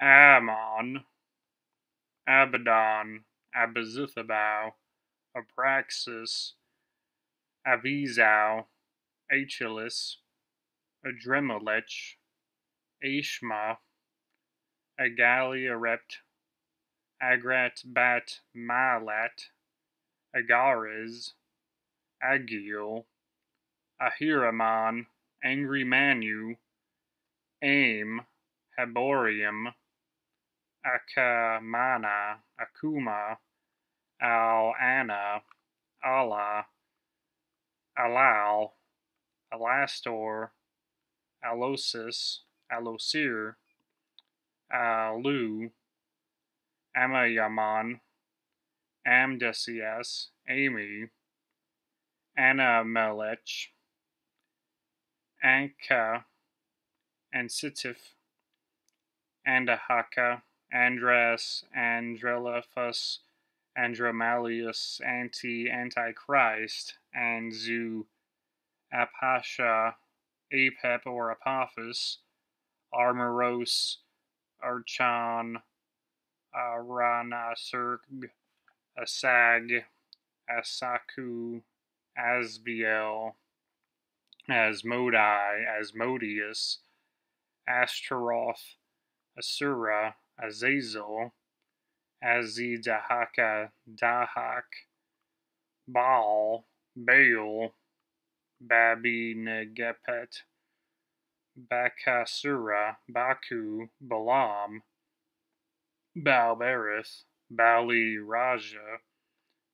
Ammon, Abaddon, Abizithabau, Apraxis, Avizau, Achilles, Adremelech, Ashma, Agaliarept, Agrat Bat Malat, Agares, Agil, Ahiraman, Angry Manu, Aim, Haborym, Akamana, Akuma, Al Anna, Allah, Alal, Alastor, Alosis, Alosir, Alu, Amayaman, Amdesias, Amy, Anamelech, Anka, Ansitif, Andahaka, Andras, Andrelaphus, Andromalius, Anti, Antichrist, Anzu, Apasha, Apep or Apophis, Armoros, Archon, Aranasurg, Asag, Asaku, Asbiel, Asmodai, Asmodeus, Ashtaroth, Asura, Azazel, Azidahaka, Dahak, Baal, Baal, Babi Negepet, Bakasura, Baku, Balaam, Balberith, Bali Raja,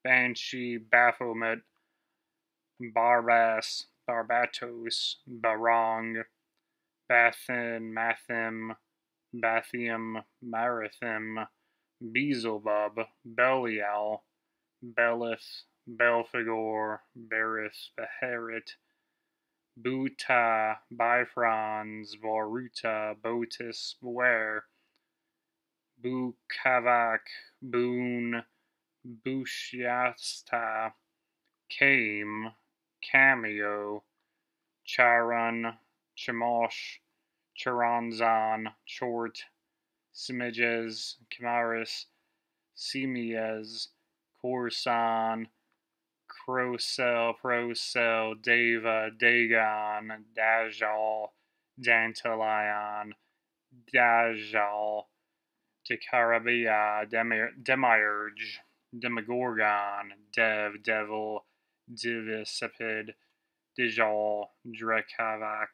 Banshee, Baphomet, Barbas, Barbatos, Barong, Bathin, Mathim, Bathium, Marathim, Beelzebub, Belial, Belith, Belphegor, Beris, Beherit, Buta, Bifrons, Voruta, Botis, Ware, Bukavak, Boon, Bushiasta, Came, Cameo, Charon, Chemosh, Charanzan, Chort, Simiges, Camaris, Simias, Corsan, Crocel, Procel, Deva, Dagon, Dajal, Dantalion, Dajal, Decarabia, Demiurge, Demogorgon, Dev, Devil, Divisipid, Dijal, Drekavak,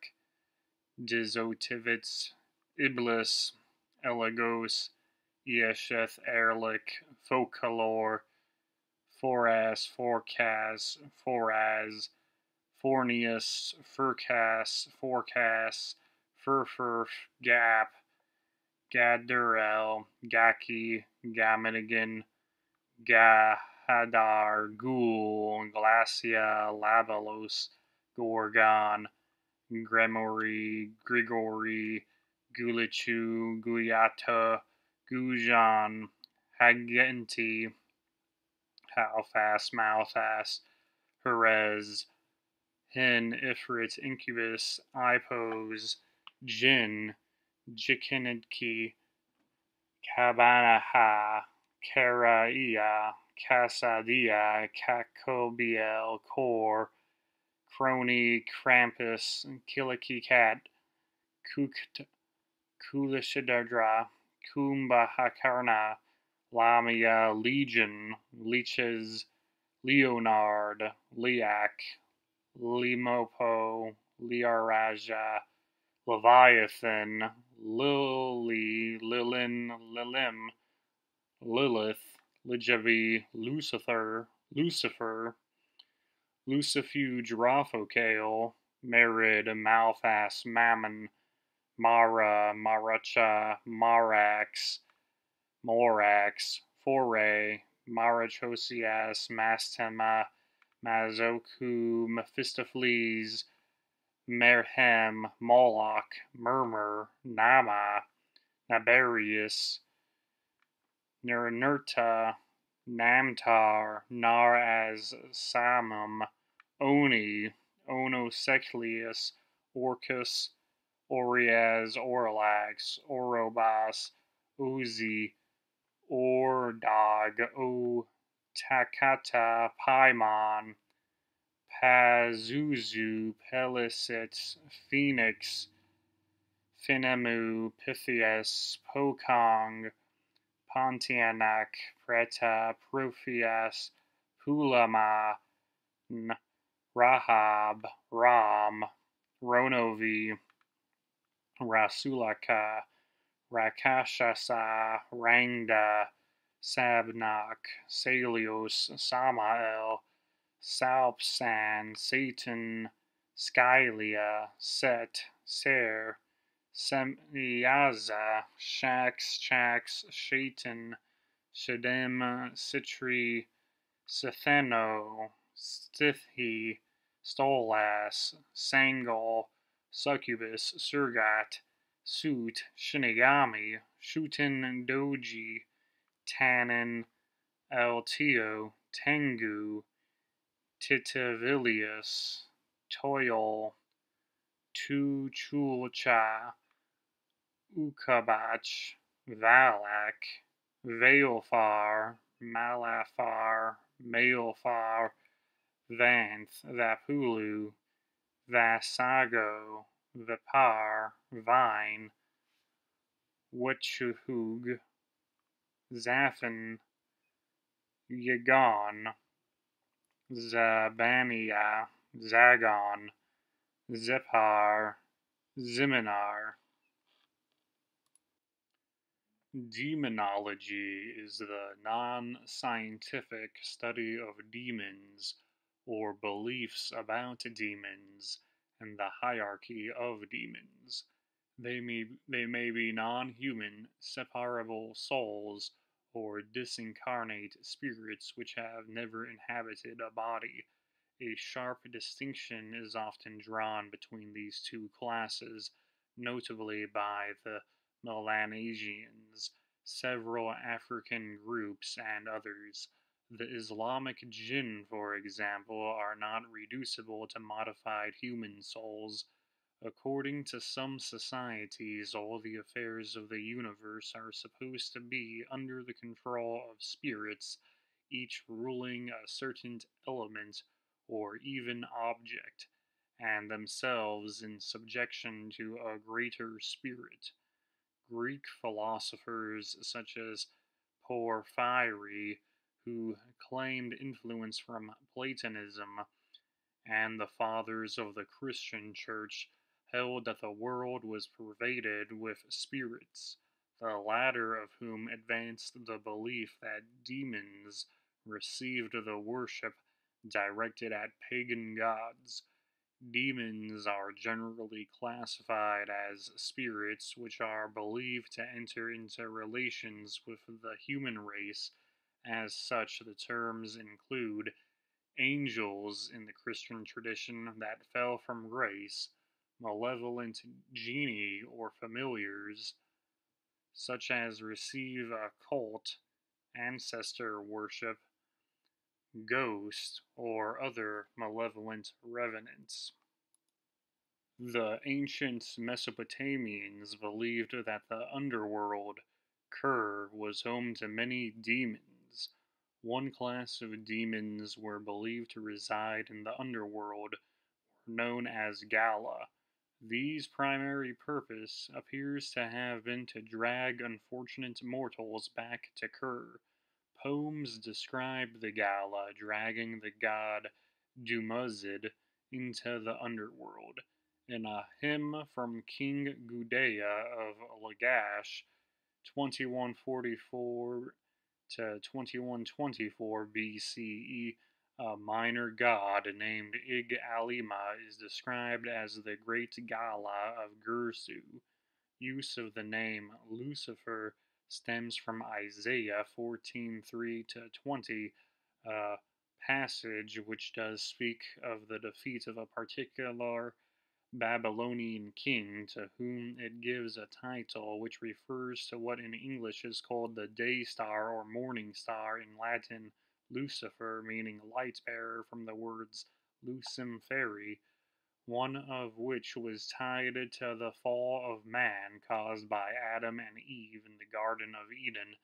Dizotivitz, Iblis, Elagos, Yesheth, Erlich, Folklore, Foras, Forecast, Foraz, Fornius, Furcas, Forecast, Furfurf, Gap, Gadurel, Gaki, Gaminigan, Gahadar, Ghoul, Glacia, Lavalos, Gorgon, Gremory, Grigori, Gulichu, Guyata, Gujan, Hagenti, Halfast, Malfast, Perez, Hin, Ifrit, Incubus, Ipos, Jin, Jikinidki, Kabanaha, Karaia, Casadia, Kakobiel, Kor, Crony, Krampus, Kiliki Cat, Kukt, Kulishadardra, Kumbhakarna, Lamia, Legion, Leeches, Leonard, Leak, Limopo, Liaraja, Leviathan, Lily, Lilin, Lilim, Lilith, Lijavi, Lucifer, Lucifer, Lucifuge, Rothocale, Merid, Malfas, Mammon, Mara, Maracha, Marax, Morax, Foray, Marchosias, Mastema, Mazoku, Mephistopheles, Merhem, Moloch, Murmur, Nama, Naberius, Nernurta, Namtar, Naraz, Samum, Oni, Onoseclius, Orcus, Oriaz, Orlax, Orobas, Uzi, Ordog, O Takata, Paimon, Pazuzu, Pelicet, Phoenix, Finemu, Pythias, Pokong, Pontianak, Preta, Profias, Hulama, Rahab, Ram, Ronovi, Rasulaka, Rakshasa, Rangda, Sabnak, Salios, Samael, Salpsan, Satan, Skylia, Set, Ser, Semyaza, Shax, Chax, Shaitan, Shadem, Sitri, Sitheno, Stithhi, Stolas, Sangal, Succubus, Surgat, Suit, Shinigami, Shuten Doji, Tannen, Altio, Tengu, Titivillus, Toil, Tuchulcha, Ukabach, Valak, Veilfar, Malafar, Mailfar, Vanth, Vapulu, Vasago, Vipar, Vine, Witchuhug, Zaphan, Yagon, Zabania, Zagon, Zepar, Ziminar. Demonology is the non scientific study of demons or beliefs about demons and the hierarchy of demons. They may, they may be non human, separable souls or disincarnate spirits which have never inhabited a body. A sharp distinction is often drawn between these two classes, notably by the Melanesians, several African groups, and others. The Islamic jinn, for example, are not reducible to modified human souls. According to some societies, all the affairs of the universe are supposed to be under the control of spirits, each ruling a certain element or even object, and themselves in subjection to a greater spirit. Greek philosophers such as Porphyry who claimed influence from Platonism, and the fathers of the Christian Church held that the world was pervaded with spirits, the latter of whom advanced the belief that demons received the worship directed at pagan gods. Demons are generally classified as spirits which are believed to enter into relations with the human race as such, the terms include angels in the Christian tradition that fell from grace, malevolent genii or familiars, such as receive occult, ancestor worship, ghost, or other malevolent revenants. The ancient Mesopotamians believed that the underworld, Kur, was home to many demons one class of demons were believed to reside in the underworld, known as galla. These primary purpose appears to have been to drag unfortunate mortals back to Kur. Poems describe the galla dragging the god Dumuzid into the underworld. In a hymn from King Gudea of Lagash, 2144 to 2124 BCE, a minor god named Ig Alima is described as the great galla of Girsu. Use of the name Lucifer stems from Isaiah 14:3 to 20, a passage which does speak of the defeat of a particular Babylonian king to whom it gives a title which refers to what in English is called the day star or morning star, in Latin Lucifer, meaning light bearer from the words lucem ferre, one of which was tied to the fall of man caused by Adam and Eve in the Garden of Eden,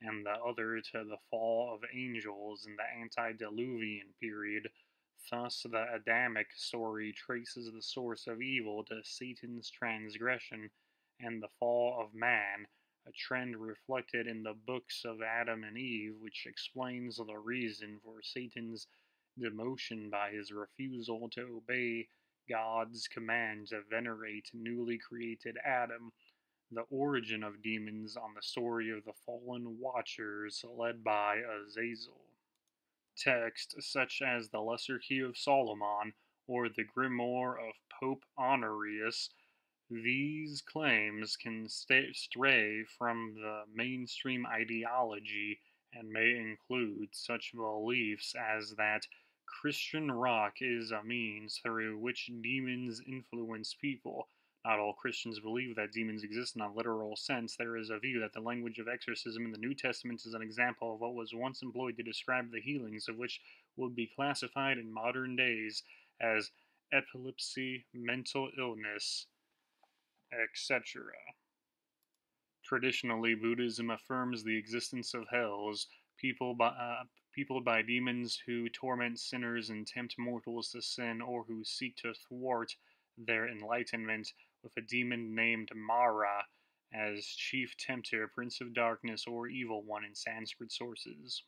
and the other to the fall of angels in the antediluvian period. Thus, the Adamic story traces the source of evil to Satan's transgression and the fall of man, a trend reflected in the books of Adam and Eve, which explains the reason for Satan's demotion by his refusal to obey God's command to venerate newly created Adam, the origin of demons on the story of the fallen Watchers led by Azazel. Texts such as the Lesser Key of Solomon or the Grimoire of Pope Honorius these claims can stray from the mainstream ideology and may include such beliefs as that Christian rock is a means through which demons influence people. Not all Christians believe that demons exist in a literal sense. There is a view that the language of exorcism in the New Testament is an example of what was once employed to describe the healings of which would be classified in modern days as epilepsy, mental illness, etc. Traditionally, Buddhism affirms the existence of hells, people by, uh, peopled by demons who torment sinners and tempt mortals to sin, or who seek to thwart their enlightenment, with a demon named Mara as chief tempter, prince of darkness, or evil one in Sanskrit sources.